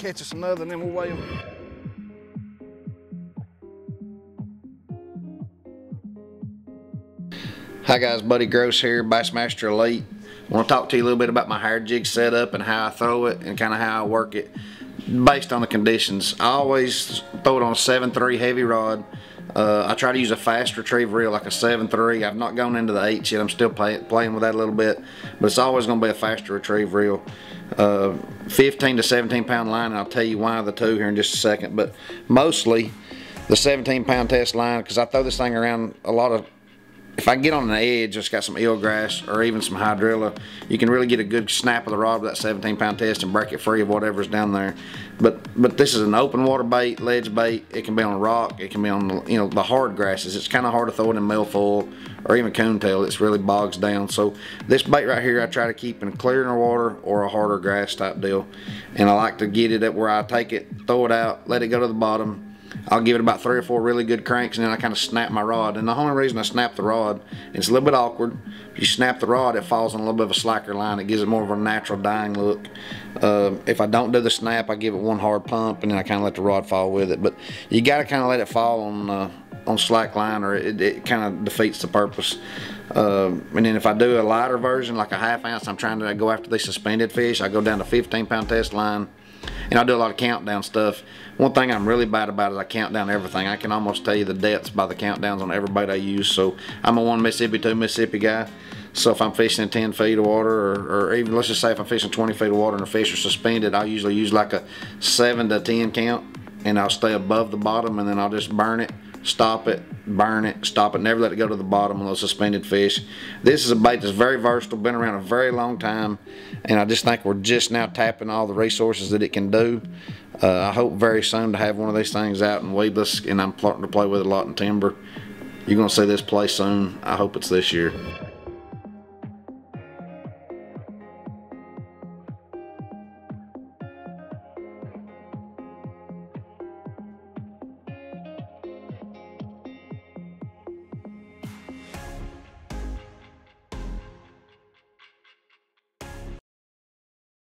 catch us another and then we'll weigh them. Hi guys, Buddy Gross here, Bassmaster Elite. I want to talk to you a little bit about my hair jig setup and how I throw it and kind of how I work it based on the conditions. I always throw it on a 7.3 heavy rod. Uh, I try to use a fast retrieve reel like a 7.3. I've not gone into the 8 yet. I'm still play, playing with that a little bit. But it's always going to be a faster retrieve reel. Uh, 15 to 17 pound line. I'll tell you why the two here in just a second. But mostly the 17 pound test line because I throw this thing around a lot of if I get on an edge that's got some eelgrass or even some hydrilla, you can really get a good snap of the rod with that 17 pound test and break it free of whatever's down there. But but this is an open water bait, ledge bait. It can be on a rock. It can be on the, you know the hard grasses. It's kind of hard to throw it in milfoil or even coontail. It's really bogs down. So this bait right here, I try to keep in clear in water or a harder grass type deal. And I like to get it at where I take it, throw it out, let it go to the bottom, I'll give it about three or four really good cranks and then I kind of snap my rod. And the only reason I snap the rod, it's a little bit awkward. If you snap the rod, it falls on a little bit of a slacker line. It gives it more of a natural dying look. Uh, if I don't do the snap, I give it one hard pump and then I kind of let the rod fall with it. But you got to kind of let it fall on uh, on slack line or it, it kind of defeats the purpose. Uh, and then if I do a lighter version, like a half ounce, I'm trying to go after these suspended fish. I go down to 15 pound test line and I do a lot of countdown stuff. One thing I'm really bad about is I count down everything. I can almost tell you the depths by the countdowns on every bait I use. So I'm a one Mississippi, two Mississippi guy. So if I'm fishing in 10 feet of water or, or, even let's just say if I'm fishing 20 feet of water and the fish are suspended, I'll usually use like a seven to 10 count and I'll stay above the bottom and then I'll just burn it stop it, burn it, stop it, never let it go to the bottom of those suspended fish. This is a bait that's very versatile, been around a very long time, and I just think we're just now tapping all the resources that it can do. Uh, I hope very soon to have one of these things out in weedless, and I'm starting to play with it a lot in timber. You're going to see this play soon. I hope it's this year.